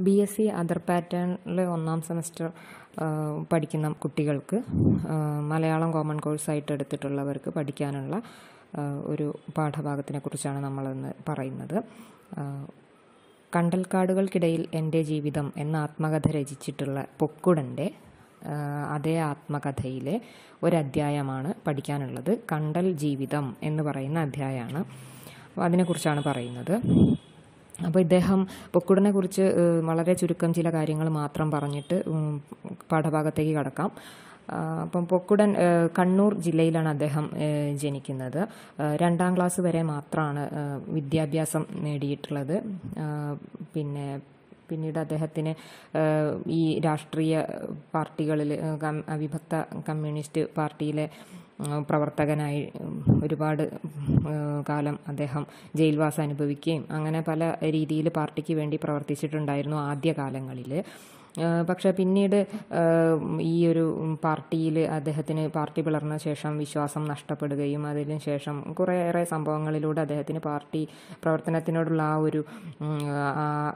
B S C other പാറ്റേണിൽ ഒന്നാം semester പഠിക്കുന്ന കുട്ടികൾക്ക് മലയാളം കോമൺ കോഴ്സായിട്ട് എടുത്തിട്ടുള്ളവർക്ക് പഠിക്കാനുള്ള ഒരു പാഠഭാഗത്തിനെ കുറിച്ചാണ് നമ്മളിന്ന് പറയുന്നത്. കണ്ടൽക്കാടുകൾക്കിടയിൽ എന്റെ ജീവിതം എന്ന ആത്മകഥ രചിച്ചിട്ടുള്ള പൊക്കുടന്റെ അതേ ആത്മകഥയിലെ ഒരധ്യായമാണ് പഠിക്കാനുള്ളത്. കണ്ടൽ ജീവിതം എന്ന് പറയുന്ന അധ്യായമാണ്. അതിനെക്കുറിച്ചാണ് പറയുന്നത്. അപ്പോൾ ഇദ്ദേഹം പൊക്കുടനെ കുറിച്ച് വളരെ ചുരുക്കം ചില കാര്യങ്ങൾ മാത്രം പറഞ്ഞിട്ട് പാഠഭാഗത്തേക്ക് കടക്കാം. അപ്പം പൊക്കുടൻ കണ്ണൂർ ജില്ലയിലാണ് അദ്ദേഹം ജനിക്കുന്നത്. രണ്ടാം ക്ലാസ് വരെ മാത്രമാണ് വിദ്യാഭ്യാസം നേടിയിട്ടുള്ളത്. പിന്നെ പിന്നീട് അദ്ദേഹത്തിന് ഈ രാഷ്ട്രീയ പാർട്ടികളിൽ അവിഭക്ത കമ്മ്യൂണിസ്റ്റ് പാർട്ടിയിലെ പ്രവർത്തകനായി ഒരുപാട് കാലം അദ്ദേഹം ജയിൽവാസം അനുഭവിക്കുകയും അങ്ങനെ പല രീതിയിൽ പാർട്ടിക്ക് വേണ്ടി പ്രവർത്തിച്ചിട്ടുണ്ടായിരുന്നു ആദ്യ കാലങ്ങളിൽ പക്ഷേ പിന്നീട് ഈ ഒരു പാർട്ടിയിൽ അദ്ദേഹത്തിന് പാർട്ടി പിളർന്ന ശേഷം വിശ്വാസം നഷ്ടപ്പെടുകയും അതിന് ശേഷം കുറേയേറെ സംഭവങ്ങളിലൂടെ അദ്ദേഹത്തിന് പാർട്ടി പ്രവർത്തനത്തിനോടുള്ള ആ ഒരു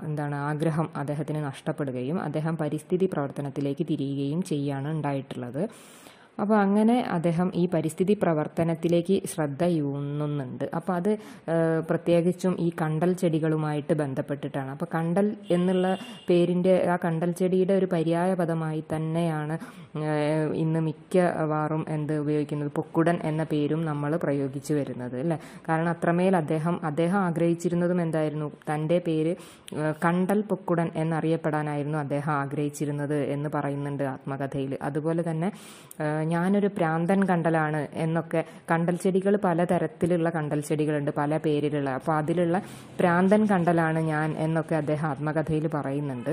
എന്താണ് ആഗ്രഹം അദ്ദേഹത്തിന് നഷ്ടപ്പെടുകയും അദ്ദേഹം പരിസ്ഥിതി പ്രവർത്തനത്തിലേക്ക് തിരിയുകയും ചെയ്യുകയാണ് ഉണ്ടായിട്ടുള്ളത്. അപ്പോൾ അങ്ങനെ അദ്ദേഹം ഈ പരിസ്ഥിതി പ്രവർത്തനത്തിലേക്ക് ശ്രദ്ധയൂന്നുന്നുണ്ട് അപ്പോൾ അത് പ്രത്യേകിച്ചും ഈ കണ്ടൽ ചെടികളുമായിട്ട് ബന്ധപ്പെട്ടിട്ടാണ്. അപ്പോൾ കണ്ടൽ എന്നുള്ള പേരിന്റെ ആ കണ്ടൽ ചെടിയുടെ ഒരു പര്യായ പദമായി തന്നെയാണ് ഇന്ന് മിക്കവാറും എന്ത് ഉപയോഗിക്കുന്നത്? പൊക്കുടൻ എന്ന പേരും നമ്മൾ പ്രയോഗിച്ചു വരുന്നത് അല്ലേ? കാരണം അത്രമേൽ അദ്ദേഹം അദ്ദേഹം ആഗ്രഹിച്ചിരുന്നതും എന്തായിരുന്നു? തന്റെ പേര് കണ്ടൽ പൊക്കുടൻ എന്നറിയപ്പെടാനായിരുന്നു അദ്ദേഹം ആഗ്രഹിച്ചിരുന്നത് എന്ന് പറയുന്നുണ്ട് ആത്മകഥയിൽ. അതുപോലെ തന്നെ ഞാനൊരു പ്രാന്തൻ കണ്ടലാണ് എന്നൊക്കെ കണ്ടൽ ചെടികൾ പലതരത്തിലുള്ള കണ്ടൽ ചെടികളുണ്ട് പല പേരിലുള്ള. അപ്പോൾ അതിലുള്ള പ്രാന്തൻ കണ്ടലാണ് ഞാൻ എന്നൊക്കെ അദ്ദേഹം ആത്മകഥയിൽ പറയുന്നുണ്ട്.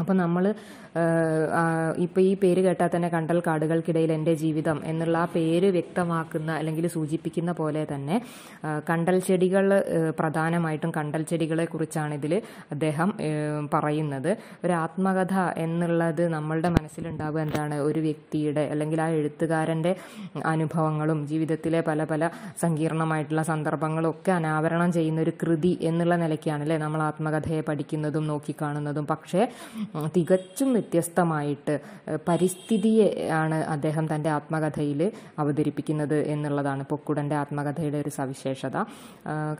അപ്പോൾ നമ്മൾ ഇപ്പോൾ ഈ പേര് കേട്ടാൽ തന്നെ കണ്ടൽ കാടുകൾക്കിടയിൽ എന്റെ ജീവിതം എന്നുള്ള ആ പേര് വ്യക്തമാക്കുന്ന അല്ലെങ്കിൽ സൂചിപ്പിക്കുന്ന പോലെ തന്നെ കണ്ടൽ ചെടികൾ പ്രധാനമായിട്ടും കണ്ടൽ ചെടികളെ കുറിച്ചാണ് ഇതിൽ അദ്ദേഹം പറയുന്നത്. ഒരു ആത്മകഥ എന്നുള്ളത് നമ്മളുടെ മനസ്സിലുണ്ടാവുക എന്താണ്? ഒരു വ്യക്തിയുടെ അല്ലെങ്കിൽ ആ എഴുത്തുകാരന്റെ അനുഭവങ്ങളും ജീവിതത്തിലെ പല പല സങ്കീർണമായിട്ടുള്ള സന്ദർഭങ്ങളും ഒക്കെ അനാവരണം ചെയ്യുന്ന ഒരു കൃതി എന്നുള്ള നിലയ്ക്കാണ് അല്ലേ നമ്മൾ ആത്മകഥയെ പഠിക്കുന്നതും നോക്കിക്കാണുന്നതും. പക്ഷേ തികച്ചും വ്യത്യസ്തമായിട്ട് പരിസ്ഥിതിയെ ആണ് അദ്ദേഹം തന്റെ ആത്മകഥയിൽ അവതരിപ്പിക്കുന്നത് എന്നുള്ളതാണ് പൊക്കുടന്റെ ആത്മകഥയുടെ ഒരു സവിശേഷത.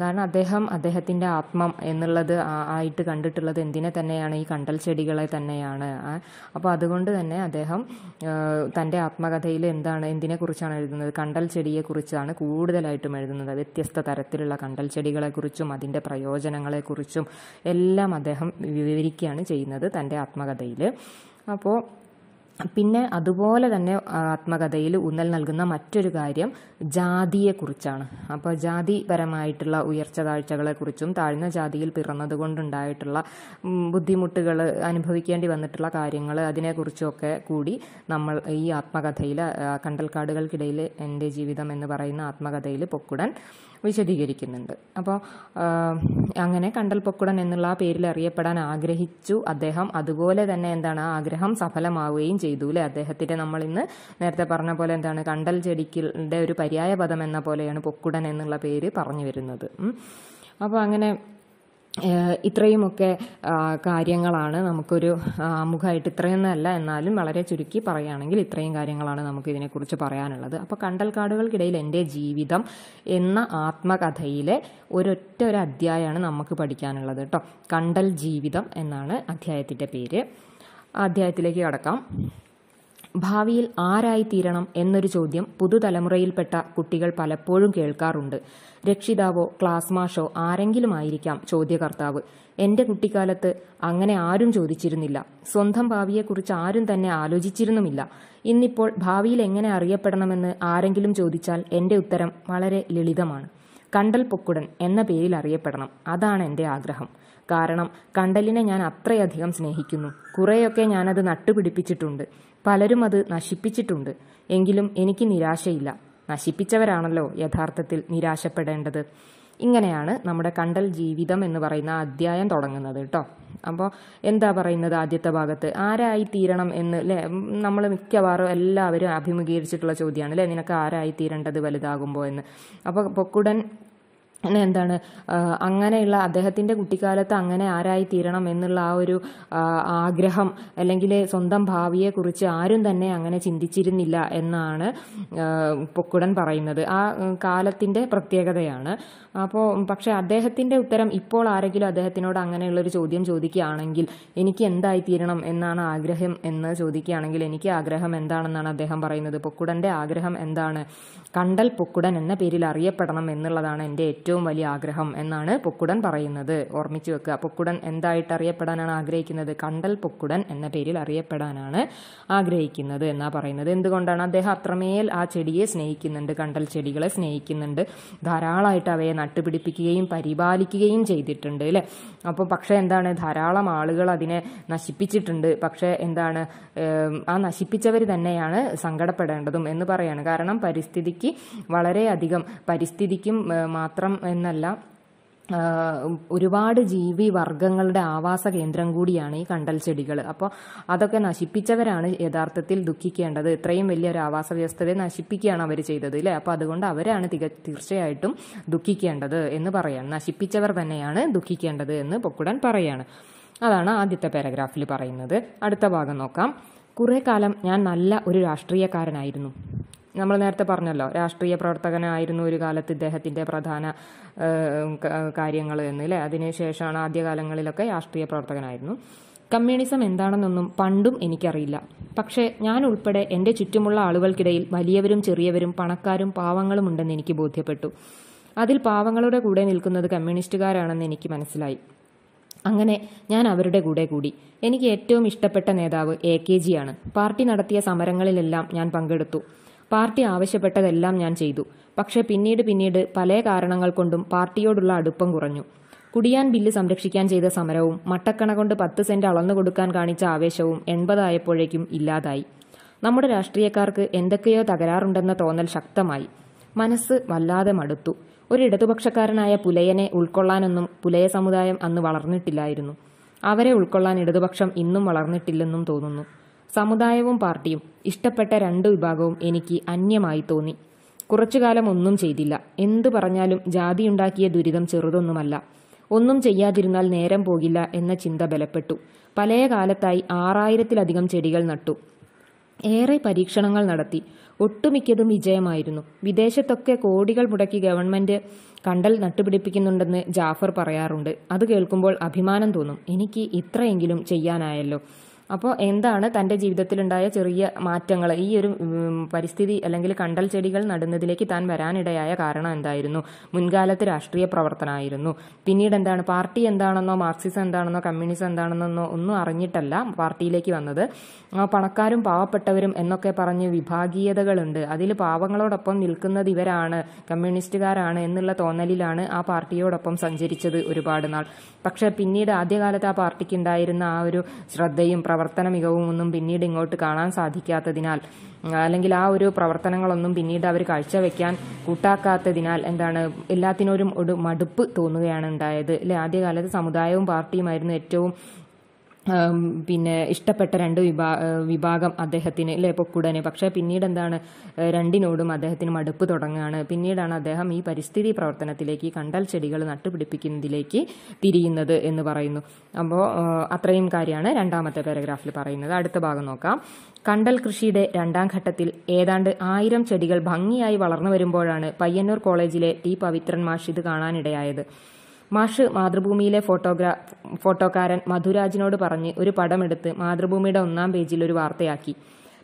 കാരണം അദ്ദേഹം അദ്ദേഹത്തിന്റെ ആത്മം എന്നുള്ളത് ആയിട്ട് കണ്ടിട്ടുള്ളത് എന്തിനെ തന്നെയാണ്? ഈ കണ്ടൽ ചെടികളെ തന്നെയാണ്. അപ്പോൾ അതുകൊണ്ട് തന്നെ അദ്ദേഹം തന്റെ ആത്മകഥയിൽ എന്താണ് എന്തിനെക്കുറിച്ചാണ് എഴുതുന്നത്? കണ്ടൽ ചെടിയെക്കുറിച്ചാണ് കൂടുതലായിട്ടും എഴുതുന്നത്. വ്യത്യസ്ത തരത്തിലുള്ള കണ്ടൽ ചെടികളെക്കുറിച്ചും അതിന്റെ പ്രയോജനങ്ങളെക്കുറിച്ചും എല്ലാം അദ്ദേഹം വിവരിക്കുകയാണ് ചെയ്യുന്നത് തന്റെ ആത്മകഥയിൽ. അപ്പോൾ പിന്നെ അതുപോലെ തന്നെ ആത്മകഥയിൽ ഊന്നൽ നൽകുന്ന മറ്റൊരു കാര്യം ജാതിയെക്കുറിച്ചാണ്. അപ്പോൾ ജാതിപരമായിട്ടുള്ള ഉയർച്ച താഴ്ചകളെക്കുറിച്ചും താഴ്ന്ന ജാതിയിൽ പിറന്നതുകൊണ്ടുണ്ടായിട്ടുള്ള ബുദ്ധിമുട്ടുകൾ അനുഭവിക്കേണ്ടി വന്നിട്ടുള്ള കാര്യങ്ങൾ അതിനെക്കുറിച്ചൊക്കെ കൂടി നമ്മൾ ഈ ആത്മകഥയിൽ കണ്ടൽക്കാടുകൾക്കിടയിൽ എന്റെ ജീവിതം എന്ന് പറയുന്ന ആത്മകഥയിൽ പൊക്കുടൻ. വിശദീകരിക്കുന്നുണ്ട്. അപ്പോൾ അങ്ങനെ കണ്ടൽ പൊക്കുടൻ എന്നുള്ള ആ പേരിൽ അറിയപ്പെടാൻ ആഗ്രഹിച്ചു അദ്ദേഹം. അതുപോലെ തന്നെ എന്താണ് ആ ആഗ്രഹം സഫലമാവുകയും ചെയ്തു അല്ലേ അദ്ദേഹത്തിന്റെ നമ്മൾ ഇന്ന് നേരത്തെ പറഞ്ഞ പോലെ എന്താണ് കണ്ടൽ ചെടിക്കിന്റെ ഒരു പര്യായ പദം എന്ന പോലെയാണ് പൊക്കുടൻ എന്നുള്ള പേര് പറഞ്ഞു വരുന്നത്. അപ്പോൾ അങ്ങനെ ഇത്രയുമൊക്കെ കാര്യങ്ങളാണ് നമുക്കൊരു ആമുഖമായിട്ട് ഇത്രയൊന്നല്ല. എന്നാലും വളരെ ചുരുക്കി പറയുകയാണെങ്കിൽ ഇത്രയും കാര്യങ്ങളാണ് നമുക്ക് ഇതിനെക്കുറിച്ച് പറയാനുള്ളത്. അപ്പോൾ കണ്ടൽക്കാടുകൾക്കിടയിൽ എന്റെ ജീവിതം എന്ന ആത്മകഥയിലെ ഒരൊറ്റ ഒരു അധ്യായമാണ് നമുക്ക് പഠിക്കാനുള്ളത് കേട്ടോ. കണ്ടൽ ജീവിതം എന്നാണ് അധ്യായത്തിന്റെ പേര്. അധ്യായത്തിലേക്ക് കടക്കാം. ഭാവിയിൽ ആരായിത്തീരണം എന്നൊരു ചോദ്യം പുതുതലമുറയിൽപ്പെട്ട കുട്ടികൾ പലപ്പോഴും കേൾക്കാറുണ്ട്. രക്ഷിതാവോ ക്ലാസ് മാഷോ ആരെങ്കിലും ആയിരിക്കാം ചോദ്യകർത്താവ്. എന്റെ കുട്ടിക്കാലത്ത് അങ്ങനെ ആരും ചോദിച്ചിരുന്നില്ല. സ്വന്തം ഭാവിയെക്കുറിച്ച് ആരും തന്നെ ആലോചിച്ചിരുന്നുമില്ല. ഇന്നിപ്പോൾ ഭാവിയിൽ എങ്ങനെ അറിയപ്പെടണമെന്ന് ആരെങ്കിലും ചോദിച്ചാൽ എന്റെ ഉത്തരം വളരെ ലളിതമാണ്. കണ്ടൽ പൊക്കുടൻ എന്ന പേരിൽ അറിയപ്പെടണം. അതാണ് എന്റെ ആഗ്രഹം. കാരണം കണ്ടലിനെ ഞാൻ അത്രയധികം സ്നേഹിക്കുന്നു. കുറേയൊക്കെ ഞാനത് നട്ടുപിടിപ്പിച്ചിട്ടുണ്ട്. പലരും അത് നശിപ്പിച്ചിട്ടുണ്ട്. എങ്കിലും എനിക്ക് നിരാശയില്ല. നശിപ്പിച്ചവരാണല്ലോ യഥാർത്ഥത്തിൽ നിരാശപ്പെടേണ്ടത്. ഇങ്ങനെയാണ് നമ്മുടെ കണ്ടൽ ജീവിതം എന്ന് പറയുന്ന അധ്യായം തുടങ്ങുന്നത് കേട്ടോ. അപ്പോൾ എന്താ പറയുന്നത് ആദ്യത്തെ ഭാഗത്ത്? ആരായി തീരണം എന്ന് അല്ലേ നമ്മൾ മിക്കവാറും എല്ലാവരും അഭിമുഖീകരിച്ചിട്ടുള്ള ചോദ്യമാണ് അല്ലേ നിനക്ക് ആരായി തീരേണ്ടത് വലുതാകുമ്പോൾ എന്ന്. അപ്പോൾ പൊക്കുടൻ പിന്നെ എന്താണ് അങ്ങനെയുള്ള അദ്ദേഹത്തിന്റെ കുട്ടിക്കാലത്ത് അങ്ങനെ ആരായി തീരണം എന്നുള്ള ആ ഒരു ആഗ്രഹം അല്ലെങ്കിൽ സ്വന്തം ഭാവിയെക്കുറിച്ച് ആരും തന്നെ അങ്ങനെ ചിന്തിച്ചിരുന്നില്ല എന്നാണ് പൊക്കുടൻ പറയുന്നത്. ആ കാലത്തിന്റെ പ്രത്യേകതയാണ്. അപ്പോൾ പക്ഷേ അദ്ദേഹത്തിന്റെ ഉത്തരം ഇപ്പോൾ ആരെങ്കിലും അദ്ദേഹത്തിനോട് അങ്ങനെയുള്ളൊരു ചോദ്യം ചോദിക്കുകയാണെങ്കിൽ എനിക്ക് എന്തായി തീരണം എന്നാണ് ആഗ്രഹം എന്ന് ചോദിക്കുകയാണെങ്കിൽ എനിക്ക് ആഗ്രഹം എന്താണെന്നാണ് അദ്ദേഹം പറയുന്നത്. പൊക്കുടന്റെ ആഗ്രഹം എന്താണ്? കണ്ടൽ പൊക്കുടൻ എന്ന പേരിൽ അറിയപ്പെടണം എന്നുള്ളതാണ് എന്റെ ഏറ്റവും വലിയ ആഗ്രഹം എന്നാണ് പൊക്കുടൻ പറയുന്നത്. ഓർമ്മിച്ചു വെക്കുക പൊക്കുടൻ എന്തായിട്ട് അറിയപ്പെടാനാണ് ആഗ്രഹിക്കുന്നത്? കണ്ടൽ പൊക്കുടൻ എന്ന പേരിൽ അറിയപ്പെടാനാണ് ആഗ്രഹിക്കുന്നത് എന്നാ പറയുന്നത്. എന്തുകൊണ്ടാണ് അദ്ദേഹം അത്രമേൽ ആ ചെടിയെ സ്നേഹിക്കുന്നുണ്ട് കണ്ടൽ ചെടികളെ സ്നേഹിക്കുന്നുണ്ട്? ധാരാളമായിട്ട് അവയെ നട്ടുപിടിപ്പിക്കുകയും പരിപാലിക്കുകയും ചെയ്തിട്ടുണ്ട് അല്ലേ? അപ്പോൾ പക്ഷേ എന്താണ് ധാരാളം ആളുകൾ അതിനെ നശിപ്പിച്ചിട്ടുണ്ട്. പക്ഷേ എന്താണ് ആ നശിപ്പിച്ചവർ തന്നെയാണ് സങ്കടപ്പെടേണ്ടതും എന്ന് പറയാണ്. കാരണം പരിസ്ഥിതിക്ക് വളരെയധികം പരിസ്ഥിതിക്കും ഏ, മാത്രം എന്നല്ല ഒരുപാട് ജീവി വർഗങ്ങളുടെ ആവാസ കേന്ദ്രം കൂടിയാണ് ഈ കണ്ടൽ ചെടികൾ അപ്പോൾ അതൊക്കെ നശിപ്പിച്ചവരാണ് യഥാർത്ഥത്തിൽ ദുഃഖിക്കേണ്ടത്. ഇത്രയും വലിയൊരു ആവാസ വ്യവസ്ഥയെ നശിപ്പിക്കുകയാണ് അവർ ചെയ്തത് അല്ലേ അപ്പോൾ അതുകൊണ്ട് അവരാണ് തിക തീർച്ചയായിട്ടും ദുഃഖിക്കേണ്ടത് എന്ന് പറയാണ്. നശിപ്പിച്ചവർ തന്നെയാണ് ദുഃഖിക്കേണ്ടത് എന്ന് പൊക്കുടൻ പറയാണ്. അതാണ് ആദ്യത്തെ പാരഗ്രാഫിൽ പറയുന്നത്. അടുത്ത ഭാഗം നോക്കാം. കുറേ കാലം ഞാൻ നല്ല ഒരു രാഷ്ട്രീയക്കാരനായിരുന്നു. നമ്മൾ നേരത്തെ പറഞ്ഞല്ലോ രാഷ്ട്രീയ പ്രവർത്തകനായിരുന്നു ഒരു കാലത്ത് ഇദ്ദേഹത്തിന്റെ പ്രധാന കാര്യങ്ങൾ എന്ന് അല്ലേ അതിനുശേഷമാണ് ആദ്യകാലങ്ങളിലൊക്കെ രാഷ്ട്രീയ പ്രവർത്തകനായിരുന്നു. കമ്മ്യൂണിസം എന്താണെന്നൊന്നും പണ്ടും എനിക്കറിയില്ല. പക്ഷേ ഞാൻ ഉൾപ്പെടെ എന്റെ ചുറ്റുമുള്ള ആളുകൾക്കിടയിൽ വലിയവരും ചെറിയവരും പണക്കാരും പാവങ്ങളും ഉണ്ടെന്ന് എനിക്ക് ബോധ്യപ്പെട്ടു. അതിൽ പാവങ്ങളുടെ കൂടെ നിൽക്കുന്നത് കമ്മ്യൂണിസ്റ്റുകാരാണെന്ന് എനിക്ക് മനസ്സിലായി. അങ്ങനെ ഞാൻ അവരുടെ കൂടെ കൂടി. എനിക്ക് ഏറ്റവും ഇഷ്ടപ്പെട്ട നേതാവ് എ കെ ജി ആണ്. പാർട്ടി നടത്തിയ സമരങ്ങളിലെല്ലാം ഞാൻ പങ്കെടുത്തു. പാർട്ടി ആവശ്യപ്പെട്ടതെല്ലാം ഞാൻ ചെയ്തു. പക്ഷേ പിന്നീട് പിന്നീട് പല കാരണങ്ങൾ കൊണ്ടും പാർട്ടിയോടുള്ള അടുപ്പം കുറഞ്ഞു. കുടിയാൻ ബില്ല് സംരക്ഷിക്കാൻ ചെയ്ത സമരവും മട്ടക്കണ കൊണ്ട് പത്ത് സെന്റ് അളന്നു കൊടുക്കാൻ കാണിച്ച ആവേശവും എൺപതായപ്പോഴേക്കും ഇല്ലാതായി. നമ്മുടെ രാഷ്ട്രീയക്കാർക്ക് എന്തൊക്കെയോ തകരാറുണ്ടെന്ന തോന്നൽ ശക്തമായി. മനസ്സ് വല്ലാതെ മടുത്തു. ഒരു ഇടതുപക്ഷക്കാരനായ പുലയനെ ഉൾക്കൊള്ളാനൊന്നും പുലയ സമുദായം അന്ന് വളർന്നിട്ടില്ലായിരുന്നു. അവരെ ഉൾക്കൊള്ളാൻ ഇടതുപക്ഷം ഇന്നും വളർന്നിട്ടില്ലെന്നും തോന്നുന്നു. സമുദായവും പാർട്ടിയും ഇഷ്ടപ്പെട്ട രണ്ടു വിഭാഗവും എനിക്ക് അന്യമായി തോന്നി. കുറച്ചുകാലം ഒന്നും ചെയ്തില്ല. എന്തു പറഞ്ഞാലും ജാതിയുണ്ടാക്കിയ ദുരിതം ചെറുതൊന്നുമല്ല. ഒന്നും ചെയ്യാതിരുന്നാൽ നേരം പോകില്ല എന്ന ചിന്ത ബലപ്പെട്ടു. പലയ കാലത്തായി ആറായിരത്തിലധികം ചെടികൾ നട്ടു. ഏറെ പരീക്ഷണങ്ങൾ നടത്തി. ഒട്ടുമിക്കതും വിജയമായിരുന്നു. വിദേശത്തൊക്കെ കോടികൾ മുടക്കി ഗവൺമെന്റ് കണ്ടൽ നട്ടുപിടിപ്പിക്കുന്നുണ്ടെന്ന് ജാഫർ പറയാറുണ്ട്. അത് കേൾക്കുമ്പോൾ അഭിമാനം തോന്നും. എനിക്ക് ഇത്രയെങ്കിലും ചെയ്യാനായല്ലോ. അപ്പോൾ എന്താണ് തന്റെ ജീവിതത്തിലുണ്ടായ ചെറിയ മാറ്റങ്ങൾ? ഈ ഒരു പരിസ്ഥിതി അല്ലെങ്കിൽ കണ്ടൽ ചെടികൾ നടുന്നതിലേക്ക് താൻ വരാനിടയായ കാരണം എന്തായിരുന്നു? മുൻകാലത്ത് രാഷ്ട്രീയ പ്രവർത്തനമായിരുന്നു പിന്നീട് എന്താണ്? പാർട്ടി എന്താണെന്നോ മാർക്സിസം എന്താണെന്നോ കമ്മ്യൂണിസം എന്താണെന്നോ ഒന്നും അറിഞ്ഞിട്ടല്ല പാർട്ടിയിലേക്ക് വന്നത്. പണക്കാരും പാവപ്പെട്ടവരും എന്നൊക്കെ പറഞ്ഞ് വിഭാഗീയതകളുണ്ട്. അതിൽ പാവങ്ങളോടൊപ്പം നിൽക്കുന്നത് ഇവരാണ് കമ്മ്യൂണിസ്റ്റുകാരാണ് എന്നുള്ള തോന്നലിലാണ് ആ പാർട്ടിയോടൊപ്പം സഞ്ചരിച്ചത് ഒരുപാട് നാൾ. പക്ഷേ പിന്നീട് ആദ്യകാലത്ത് ആ പാർട്ടിക്ക് ഉണ്ടായിരുന്ന ആ ഒരു ശ്രദ്ധയും മികവും ഒന്നും പിന്നീട് ഇങ്ങോട്ട് കാണാൻ സാധിക്കാത്തതിനാൽ അല്ലെങ്കിൽ ആ ഒരു പ്രവർത്തനങ്ങളൊന്നും പിന്നീട് അവർ കാഴ്ചവെക്കാൻ കൂട്ടാക്കാത്തതിനാൽ എന്താണ് എല്ലാത്തിനോരും ഒരു മടുപ്പ് തോന്നുകയാണ് ഉണ്ടായത്. അല്ലെ ആദ്യകാലത്ത് സമുദായവും പാർട്ടിയുമായിരുന്നു ഏറ്റവും പിന്നെ ഇഷ്ടപ്പെട്ട രണ്ട് വിഭാ വിഭാഗം അദ്ദേഹത്തിന് അല്ലെ പൊക്കുടനെ. പക്ഷേ പിന്നീട് എന്താണ് രണ്ടിനോടും അദ്ദേഹത്തിന് മടുപ്പ് തുടങ്ങുകയാണ്. പിന്നീടാണ് അദ്ദേഹം ഈ പരിസ്ഥിതി പ്രവർത്തനത്തിലേക്ക് കണ്ടൽ ചെടികൾ നട്ടുപിടിപ്പിക്കുന്നതിലേക്ക് തിരിയുന്നത് എന്ന് പറയുന്നു. അപ്പോൾ അത്രയും കാര്യമാണ് രണ്ടാമത്തെ പാരഗ്രാഫിൽ പറയുന്നത്. അടുത്ത ഭാഗം നോക്കാം. കണ്ടൽ കൃഷിയുടെ രണ്ടാം ഘട്ടത്തിൽ ഏതാണ്ട് ആയിരം ചെടികൾ ഭംഗിയായി വളർന്നു വരുമ്പോഴാണ് പയ്യന്നൂർ കോളേജിലെ ടി പവിത്രൻ മാഷ് ഇത് കാണാനിടയായത്. മാഷ് മാതൃഭൂമിയിലെ ഫോട്ടോഗ്രാ ഫോട്ടോക്കാരൻ മധുരാജിനോട് പറഞ്ഞ് ഒരു പടമെടുത്ത് മാതൃഭൂമിയുടെ ഒന്നാം പേജിൽ ഒരു വാർത്തയാക്കി.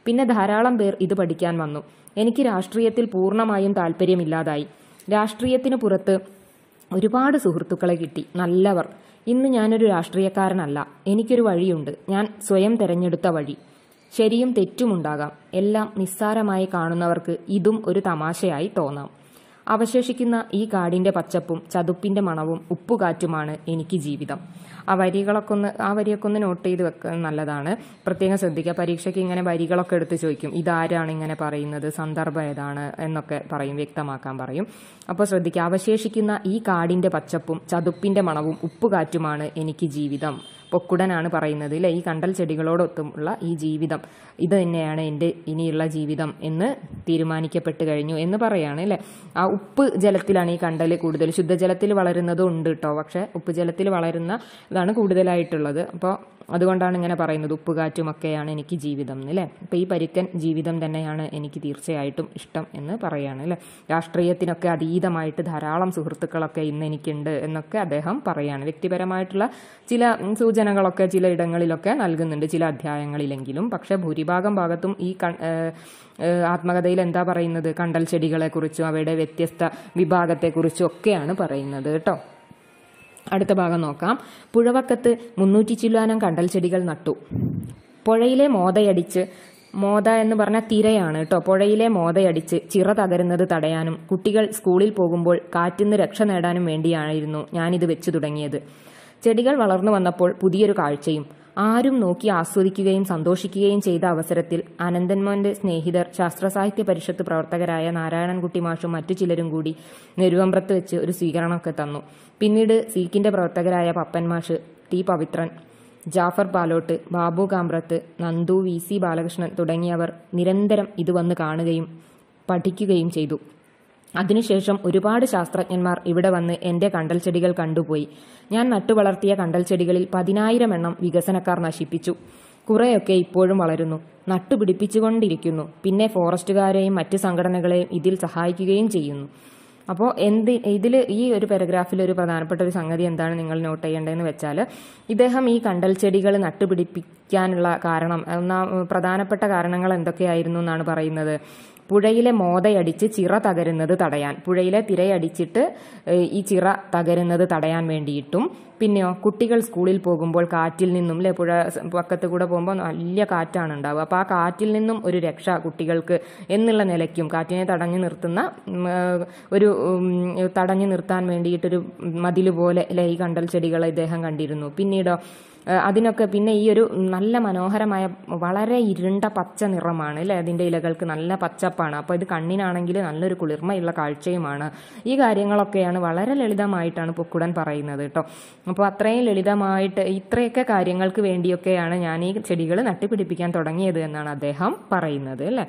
പിന്നെ ധാരാളം പേർ ഇത് പഠിക്കാൻ വന്നു. എനിക്ക് രാഷ്ട്രീയത്തിൽ പൂർണമായും താല്പര്യമില്ലാതായി രാഷ്ട്രീയത്തിന് പുറത്ത് ഒരുപാട് സുഹൃത്തുക്കളെ കിട്ടി. നല്ലവർ. ഇന്ന് ഞാനൊരു രാഷ്ട്രീയക്കാരനല്ല. എനിക്കൊരു വഴിയുണ്ട്. ഞാൻ സ്വയം തെരഞ്ഞെടുത്ത വഴി. ശരിയും തെറ്റുമുണ്ടാകാം. എല്ലാം നിസ്സാരമായി കാണുന്നവർക്ക് ഇതും ഒരു തമാശയായി തോന്നാം. അവശേഷിക്കുന്ന ഈ കാടിന്റെ പച്ചപ്പും ചതുപ്പിന്റെ മണവും ഉപ്പുകാറ്റുമാണ് എനിക്ക് ജീവിതം. ആ വരികളൊക്കെ ഒന്ന് ആ വരിയൊക്കെ ഒന്ന് നോട്ട് ചെയ്ത് വെക്കുന്നത് നല്ലതാണ്. പ്രത്യേകം ശ്രദ്ധിക്കുക. പരീക്ഷയ്ക്ക് ഇങ്ങനെ വരികളൊക്കെ എടുത്ത് ചോദിക്കും. ഇതാരാണ് ഇങ്ങനെ പറയുന്നത്? സന്ദർഭം ഏതാണ്? എന്നൊക്കെ പറയും വ്യക്തമാക്കാൻ പറയും. അപ്പോൾ ശ്രദ്ധിക്കുക. അവശേഷിക്കുന്ന ഈ കാടിന്റെ പച്ചപ്പും ചതുപ്പിന്റെ മണവും ഉപ്പുകാറ്റുമാണ് എനിക്ക് ജീവിതം. പൊക്കുടനാണ് പറയുന്നത് അല്ലേ ഈ കണ്ടൽ ചെടികളോടൊത്തുമുള്ള ഈ ജീവിതം. ഇത് തന്നെയാണ് എന്റെ ഇനിയുള്ള ജീവിതം എന്ന് തീരുമാനിക്കപ്പെട്ട് കഴിഞ്ഞു എന്ന് പറയാണ് അല്ലേ ആ ഉപ്പ് ജലത്തിലാണ് ഈ കണ്ടൽ കൂടുതൽ. ശുദ്ധജലത്തിൽ വളരുന്നതും ഉണ്ട് കേട്ടോ പക്ഷേ ഉപ്പ് ജലത്തിൽ വളരുന്ന ഇതാണ് കൂടുതലായിട്ടുള്ളത്. അപ്പോൾ അതുകൊണ്ടാണ് ഇങ്ങനെ പറയുന്നത് ഉപ്പുകാറ്റും ഒക്കെയാണ് എനിക്ക് ജീവിതം അല്ലേ അപ്പോൾ ഈ പരിക്കൻ ജീവിതം തന്നെയാണ് എനിക്ക് തീർച്ചയായിട്ടും ഇഷ്ടം എന്ന് പറയുകയാണ് അല്ലേ രാഷ്ട്രീയത്തിനൊക്കെ അതീതമായിട്ട് ധാരാളം സുഹൃത്തുക്കളൊക്കെ ഇന്ന് എനിക്കുണ്ട് എന്നൊക്കെ അദ്ദേഹം പറയുകയാണ് വ്യക്തിപരമായിട്ടുള്ള ചില സൂചനകളൊക്കെ ചില ഇടങ്ങളിലൊക്കെ നൽകുന്നുണ്ട് ചില അധ്യായങ്ങളിലെങ്കിലും. പക്ഷെ ഭൂരിഭാഗം ഭാഗത്തും ഈ ആത്മകഥയിൽ എന്താ പറയുന്നത്? കണ്ടൽ ചെടികളെക്കുറിച്ചും അവയുടെ വ്യത്യസ്ത വിഭാഗത്തെക്കുറിച്ചും ഒക്കെയാണ് പറയുന്നത് കേട്ടോ. അടുത്ത ഭാഗം നോക്കാം. പുഴവക്കത്ത് മുന്നൂറ്റി ചില്ലാനം കണ്ടൽ ചെടികൾ നട്ടു. പുഴയിലെ മോതയടിച്ച് മോത എന്ന് പറഞ്ഞ തിരയാണ് കേട്ടോ. പുഴയിലെ മോതയടിച്ച് ചിറ തകരുന്നത് തടയാനും കുട്ടികൾ സ്കൂളിൽ പോകുമ്പോൾ കാറ്റിന്ന് രക്ഷ നേടാനും വേണ്ടിയായിരുന്നു ഞാനിത് വെച്ചു തുടങ്ങിയത്. ചെടികൾ വളർന്നു വന്നപ്പോൾ പുതിയൊരു കാഴ്ചയും ആരും നോക്കി ആസ്വദിക്കുകയും സന്തോഷിക്കുകയും ചെയ്ത അവസരത്തിൽ അനന്തന്മോന്റെ സ്നേഹിതർ ശാസ്ത്രസാഹിത്യ പരിഷത്ത് പ്രവർത്തകരായ നാരായണൻകുട്ടി മാഷും മറ്റു ചിലരും കൂടി നെരുവമ്പ്രത്ത് വെച്ച് ഒരു സ്വീകരണമൊക്കെ തന്നു. പിന്നീട് സീക്കിന്റെ പ്രവർത്തകരായ പപ്പൻ മാഷ് T Pavithran Jafar Palott Babu Kamprath Nandu V C Balakrishnan തുടങ്ങിയവർ നിരന്തരം ഇത് വന്ന് കാണുകയും പഠിക്കുകയും ചെയ്തു. അതിനുശേഷം ഒരുപാട് ശാസ്ത്രജ്ഞന്മാർ ഇവിടെ വന്ന് എന്റെ കണ്ടൽ ചെടികൾ കണ്ടുപോയി. ഞാൻ നട്ടുവളർത്തിയ കണ്ടൽ ചെടികളിൽ പതിനായിരം എണ്ണം വികസനക്കാർ നശിപ്പിച്ചു. കുറെയൊക്കെ ഇപ്പോഴും വളരുന്നു. നട്ടുപിടിപ്പിച്ചുകൊണ്ടിരിക്കുന്നു. പിന്നെ ഫോറസ്റ്റുകാരെയും മറ്റ് സംഘടനകളെയും ഇതിൽ സഹായിക്കുകയും ചെയ്യുന്നു. അപ്പോൾ എന്ത് ഇതിൽ ഈ ഒരു പാരഗ്രാഫിൽ ഒരു പ്രധാനപ്പെട്ട ഒരു സംഗതി എന്താണ് നിങ്ങൾ നോട്ട് ചെയ്യേണ്ടതെന്ന് വെച്ചാൽ ഇദ്ദേഹം ഈ കണ്ടൽ ചെടികൾ നട്ടുപിടിപ്പിക്കാനുള്ള കാരണം പ്രധാനപ്പെട്ട കാരണങ്ങൾ എന്തൊക്കെയായിരുന്നു എന്നാണ് പറയുന്നത്. പുഴയിലെ മോതയടിച്ച് ചിറ തകരുന്നത് തടയാൻ പുഴയിലെ തിരയടിച്ചിട്ട് ഈ ചിറ തകരുന്നത് തടയാൻ വേണ്ടിയിട്ടും പിന്നെയോ കുട്ടികൾ സ്കൂളിൽ പോകുമ്പോൾ കാറ്റിൽ നിന്നും അല്ലെ പുഴ പക്കത്ത് കൂടെ പോകുമ്പോൾ വലിയ കാറ്റാണ് ഉണ്ടാവുക അപ്പോൾ ആ കാറ്റിൽ നിന്നും ഒരു രക്ഷ കുട്ടികൾക്ക് എന്നുള്ള നിലയ്ക്കും കാറ്റിനെ തടഞ്ഞു നിർത്തുന്ന ഒരു തടഞ്ഞു നിർത്താൻ വേണ്ടിയിട്ടൊരു മതിൽ പോലെ അല്ലെ ഈ കണ്ടൽ ചെടികൾ ഇദ്ദേഹം കണ്ടിരുന്നു. പിന്നീടോ അതിനൊക്കെ പിന്നെ ഈ ഒരു നല്ല മനോഹരമായ വളരെ ഇരുണ്ട പച്ച നിറമാണ് അല്ലേ? അതിന്റെ ഇലകൾക്ക് നല്ല പച്ചപ്പാണ്. അപ്പോൾ ഇത് കണ്ണിനാണെങ്കിൽ നല്ലൊരു കുളിർമയുള്ള കാഴ്ചയുമാണ്. ഈ കാര്യങ്ങളൊക്കെയാണ് വളരെ ലളിതമായിട്ടാണ് പൊക്കുടൻ പറയുന്നത് കേട്ടോ. അപ്പോൾ അത്രയും ലളിതമായിട്ട് ഇത്രയൊക്കെ കാര്യങ്ങൾക്ക് വേണ്ടിയൊക്കെയാണ് ഞാൻ ഈ ചെടികൾ നട്ടുപിടിപ്പിക്കാൻ തുടങ്ങിയത് എന്നാണ് അദ്ദേഹം പറയുന്നത് അല്ലേ?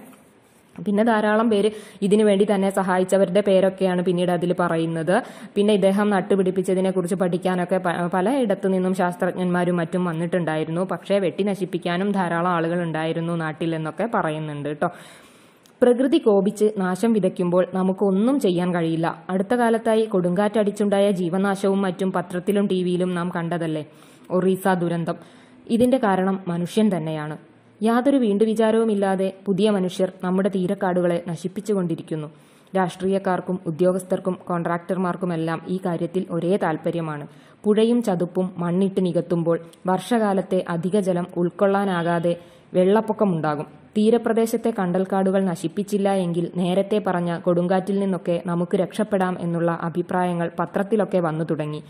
പിന്നെ ധാരാളം പേര് ഇതിനു വേണ്ടി തന്നെ സഹായിച്ചവരുടെ പേരൊക്കെയാണ് പിന്നീട് അതിൽ പറയുന്നത്. പിന്നെ ഇദ്ദേഹം നട്ടുപിടിപ്പിച്ചതിനെ കുറിച്ച് പഠിക്കാനൊക്കെ പല പലയിടത്തു നിന്നും ശാസ്ത്രജ്ഞന്മാരും മറ്റും വന്നിട്ടുണ്ടായിരുന്നു. പക്ഷേ വെട്ടി നശിപ്പിക്കാനും ധാരാളം ആളുകൾ ഉണ്ടായിരുന്നു നാട്ടിൽ എന്നൊക്കെ പറയുന്നുണ്ട് കേട്ടോ പ്രകൃതി കോപിച്ച് നാശം വിതയ്ക്കുമ്പോൾ നമുക്കൊന്നും ചെയ്യാൻ കഴിയില്ല. അടുത്ത കാലത്തായി കൊടുങ്കാറ്റടിച്ചുണ്ടായ ജീവനാശവും മറ്റും പത്രത്തിലും ടി വിയിലും നാം കണ്ടതല്ലേ? ഒറീസ ദുരന്തം. ഇതിന്റെ കാരണം മനുഷ്യൻ തന്നെയാണ്. യാതൊരു വീണ്ടുവിചാരവുമില്ലാതെ പുതിയ മനുഷ്യർ നമ്മുടെ തീരക്കാടുകളെ നശിപ്പിച്ചുകൊണ്ടിരിക്കുന്നു. രാഷ്ട്രീയക്കാർക്കും ഉദ്യോഗസ്ഥർക്കും കോൺട്രാക്ടർമാർക്കുമെല്ലാം ഈ കാര്യത്തിൽ ഒരേ താൽപ്പര്യമാണ് പുഴയും ചതുപ്പും മണ്ണിട്ട് നികത്തുമ്പോൾ വർഷകാലത്തെ അധിക ജലം ഉൾക്കൊള്ളാനാകാതെ വെള്ളപ്പൊക്കമുണ്ടാകും. തീരപ്രദേശത്തെ കണ്ടൽക്കാടുകൾ നശിപ്പിച്ചില്ല എങ്കിൽ നേരത്തെ പറഞ്ഞ കൊടുങ്കാറ്റിൽ നിന്നൊക്കെ നമുക്ക് രക്ഷപ്പെടാം എന്നുള്ള അഭിപ്രായങ്ങൾ പത്രത്തിലൊക്കെ വന്നു തുടങ്ങി.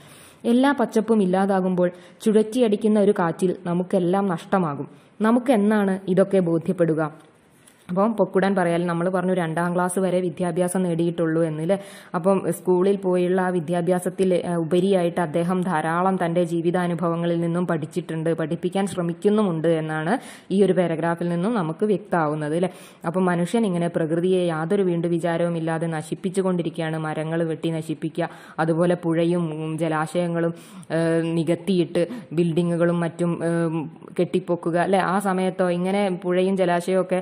എല്ലാ പച്ചപ്പും ഇല്ലാതാകുമ്പോൾ ചുഴറ്റിയടിക്കുന്ന ഒരു കാറ്റിൽ നമുക്കെല്ലാം നഷ്ടമാകും. നമുക്കെന്നാണ് ഇതൊക്കെ ബോധ്യപ്പെടുക? അപ്പം പൊക്കുടാൻ പറയാൻ നമ്മൾ പറഞ്ഞു രണ്ടാം ക്ലാസ് വരെ വിദ്യാഭ്യാസം നേടിയിട്ടുള്ളൂ എന്നില്ലേ? അപ്പം സ്കൂളിൽ പോയുള്ള ആ വിദ്യാഭ്യാസത്തിൽ ഉപരിയായിട്ട് അദ്ദേഹം ധാരാളം തന്റെ ജീവിതാനുഭവങ്ങളിൽ നിന്നും പഠിച്ചിട്ടുണ്ട് പഠിപ്പിക്കാൻ ശ്രമിക്കുന്നുമുണ്ട് എന്നാണ് ഈ ഒരു പാരഗ്രാഫിൽ നിന്നും നമുക്ക് വ്യക്തമാവുന്നത് അല്ലേ? അപ്പം മനുഷ്യൻ ഇങ്ങനെ പ്രകൃതിയെ യാതൊരു വീണ്ടു വിചാരവും ഇല്ലാതെ നശിപ്പിച്ചുകൊണ്ടിരിക്കുകയാണ്. മരങ്ങൾ വെട്ടി നശിപ്പിക്കുക അതുപോലെ പുഴയും ജലാശയങ്ങളും നികത്തിയിട്ട് ബിൽഡിങ്ങുകളും മറ്റും കെട്ടിപ്പൊക്കുക അല്ലെ? ആ സമയത്തോ ഇങ്ങനെ പുഴയും ജലാശയവും ഒക്കെ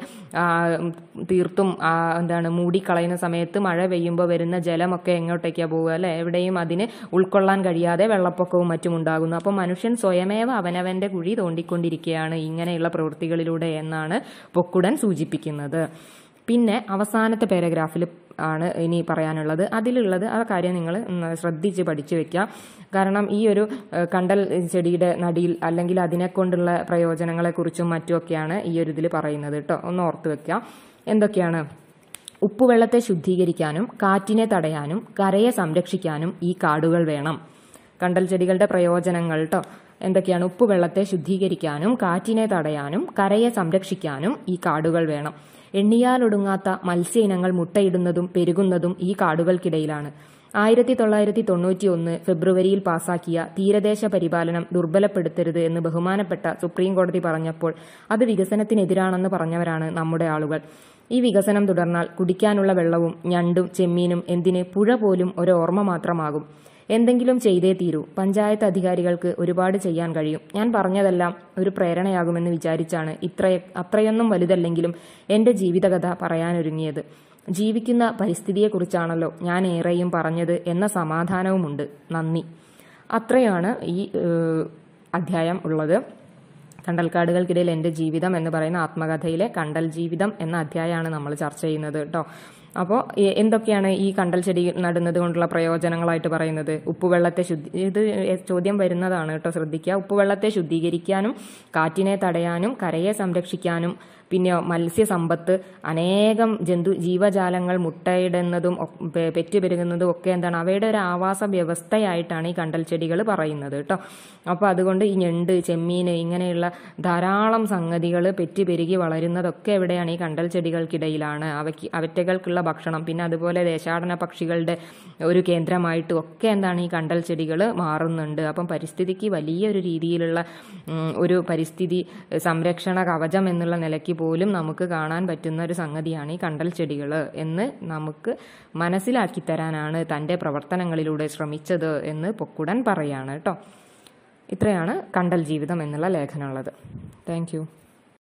തീർത്തും എന്താണ് മൂടിക്കളയുന്ന സമയത്ത് മഴ പെയ്യുമ്പോൾ വരുന്ന ജലമൊക്കെ എങ്ങോട്ടേക്കാണ് പോവുക അല്ലേ? എവിടെയും അതിന് ഉൾക്കൊള്ളാൻ കഴിയാതെ വെള്ളപ്പൊക്കവും മറ്റും ഉണ്ടാകുന്നു. അപ്പോൾ മനുഷ്യൻ സ്വയമേവ അവനവന്റെ കുഴി തോണ്ടിക്കൊണ്ടിരിക്കുകയാണ് ഇങ്ങനെയുള്ള പ്രവൃത്തികളിലൂടെ എന്നാണ് പൊക്കുടൻ സൂചിപ്പിക്കുന്നത്. പിന്നെ അവസാനത്തെ പാരഗ്രാഫിൽ ആണ് ഇനി പറയാനുള്ളത്. അതിലുള്ളത് ആ കാര്യം നിങ്ങൾ ശ്രദ്ധിച്ച് പഠിച്ചു വെക്കുക. കാരണം ഈ ഒരു കണ്ടൽ ചെടിയുടെ നടിയിൽ അല്ലെങ്കിൽ അതിനെക്കൊണ്ടുള്ള പ്രയോജനങ്ങളെക്കുറിച്ചും മറ്റുമൊക്കെയാണ് ഈ ഒരു ഇതിൽ പറയുന്നത് കേട്ടോ. ഒന്ന് ഓർത്ത് വെക്കുക. എന്തൊക്കെയാണ്? ഉപ്പുവെള്ളത്തെ ശുദ്ധീകരിക്കാനും കാറ്റിനെ തടയാനും കരയെ സംരക്ഷിക്കാനും ഈ കാടുകൾ വേണം. കണ്ടൽ ചെടികളുടെ പ്രയോജനങ്ങൾ കേട്ടോ എന്തൊക്കെയാണ്? ഉപ്പുവെള്ളത്തെ ശുദ്ധീകരിക്കാനും കാറ്റിനെ തടയാനും കരയെ സംരക്ഷിക്കാനും ഈ കാടുകൾ വേണം. എണ്ണിയാലൊടുങ്ങാത്ത മത്സ്യ ഇനങ്ങൾ മുട്ടയിടുന്നതും പെരുകുന്നതും ഈ കാടുകൾക്കിടയിലാണ്. ആയിരത്തി തൊള്ളായിരത്തി തൊണ്ണൂറ്റി ഒന്ന് ഫെബ്രുവരിയിൽ പാസാക്കിയ തീരദേശ പരിപാലനം ദുർബലപ്പെടുത്തരുത് എന്ന് ബഹുമാനപ്പെട്ട സുപ്രീം കോടതി പറഞ്ഞപ്പോൾ അത് വികസനത്തിനെതിരാണെന്ന് പറഞ്ഞവരാണ് നമ്മുടെ ആളുകൾ. ഈ വികസനം തുടർന്നാൽ കുടിക്കാനുള്ള വെള്ളവും ഞണ്ടും ചെമ്മീനും എന്തിന് പുഴ പോലും ഒരു ഓർമ്മ മാത്രമാകും. എന്തെങ്കിലും ചെയ്തേ തീരൂ. പഞ്ചായത്ത് അധികാരികൾക്ക് ഒരുപാട് ചെയ്യാൻ കഴിയും. ഞാൻ പറഞ്ഞതെല്ലാം ഒരു പ്രേരണയാകുമെന്ന് വിചാരിച്ചാണ് ഇത്ര അത്രയൊന്നും വലുതല്ലെങ്കിലും എന്റെ ജീവിതകഥ പറയാനൊരുങ്ങിയത്. ജീവിക്കുന്ന പരിസ്ഥിതിയെക്കുറിച്ചാണല്ലോ ഞാൻ ഏറെയും പറഞ്ഞത് എന്ന സമാധാനവുമുണ്ട്. നന്ദി. അത്രയാണ് ഈ അധ്യായം ഉള്ളത്. കണ്ടൽക്കാടുകൾക്കിടയിൽ എന്റെ ജീവിതം എന്ന് പറയുന്ന ആത്മകഥയിലെ കണ്ടൽ ജീവിതം എന്ന അധ്യായമാണ് നമ്മൾ ചർച്ച ചെയ്യുന്നത് കേട്ടോ അപ്പോൾ എന്തൊക്കെയാണ് ഈ കണ്ടൽ ചെടി നടുന്നത് കൊണ്ടുള്ള പ്രയോജനങ്ങളായിട്ട് പറയുന്നത്? ഉപ്പുവെള്ളത്തെ ശുദ്ധി ഇത് ചോദ്യം വരുന്നതാണ് കേട്ടോ ശ്രദ്ധിക്കുക. ഉപ്പുവെള്ളത്തെ ശുദ്ധീകരിക്കാനും കാറ്റിനെ തടയാനും കരയെ സംരക്ഷിക്കാനും പിന്നെ മത്സ്യസമ്പത്ത് അനേകം ജന്തു ജീവജാലങ്ങൾ മുട്ടയിടുന്നതും പെറ്റുപെരുകുന്നതും ഒക്കെ എന്താണ് അവയുടെ ഒരു ആവാസ വ്യവസ്ഥയായിട്ടാണ് ഈ കണ്ടൽ ചെടികൾ പറയുന്നത് കേട്ടോ. അപ്പോൾ അതുകൊണ്ട് ഈ ഞണ്ട് ചെമ്മീൻ ഇങ്ങനെയുള്ള ധാരാളം സംഗതികൾ പെറ്റുപെരുകി വളരുന്നതൊക്കെ എവിടെയാണ് ഈ കണ്ടൽ ചെടികൾക്കിടയിലാണ്. അവയ്ക്ക് അവറ്റകൾക്കുള്ള ഭക്ഷണം പിന്നെ അതുപോലെ ദേശാടന പക്ഷികളുടെ ഒരു കേന്ദ്രമായിട്ടും ഒക്കെ എന്താണ് ഈ കണ്ടൽ ചെടികൾ മാറുന്നുണ്ട്. അപ്പം പരിസ്ഥിതിക്ക് വലിയൊരു രീതിയിലുള്ള ഒരു പരിസ്ഥിതി സംരക്ഷണ കവചം എന്നുള്ള നിലയ്ക്ക് പോലും നമുക്ക് കാണാൻ പറ്റുന്ന ഒരു സംഗതിയാണ് ഈ കണ്ടൽ ചെടികൾ എന്ന് നമുക്ക് മനസ്സിലാക്കി തരാനാണ് തന്റെ പ്രവർത്തനങ്ങളിലൂടെ ശ്രമിച്ചത് എന്ന് പൊക്കുടൻ പറയാണ് കേട്ടോ. ഇത്രയാണ് കണ്ടൽ ജീവിതം എന്നുള്ള ലേഖനമുള്ളത് താങ്ക്